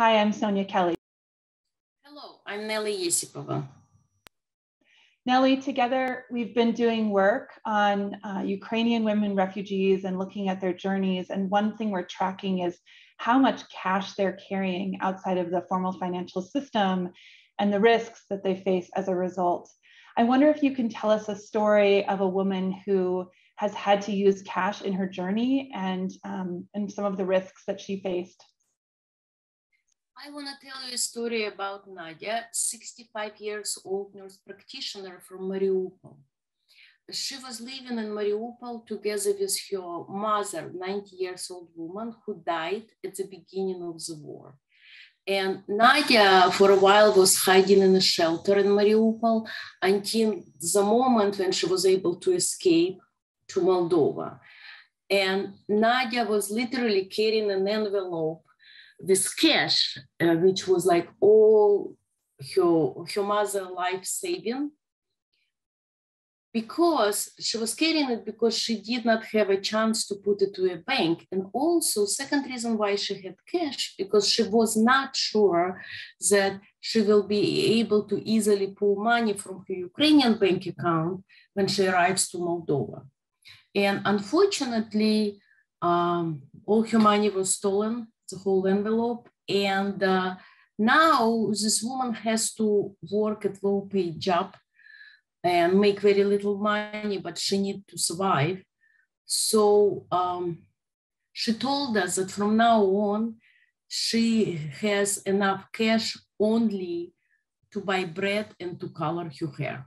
Hi, I'm Sonia Kelly. Hello, I'm Nelly Yesipova. Nelly, together we've been doing work on uh, Ukrainian women refugees and looking at their journeys. And one thing we're tracking is how much cash they're carrying outside of the formal financial system and the risks that they face as a result. I wonder if you can tell us a story of a woman who has had to use cash in her journey and, um, and some of the risks that she faced. I want to tell you a story about Nadya, 65 years old nurse practitioner from Mariupol. She was living in Mariupol together with her mother, 90 years old woman who died at the beginning of the war. And Nadya, for a while, was hiding in a shelter in Mariupol until the moment when she was able to escape to Moldova. And Nadya was literally carrying an envelope with cash, uh, which was like all her, her mother life saving. Because she was carrying it because she did not have a chance to put it to a bank. And also second reason why she had cash because she was not sure that she will be able to easily pull money from her ukrainian bank account when she arrives to moldova. And unfortunately um, all her money was stolen the whole envelope and uh, now this woman has to work at low paid job and make very little money, but she need to survive. So um, she told us that from now on, she has enough cash only to buy bread and to color her hair.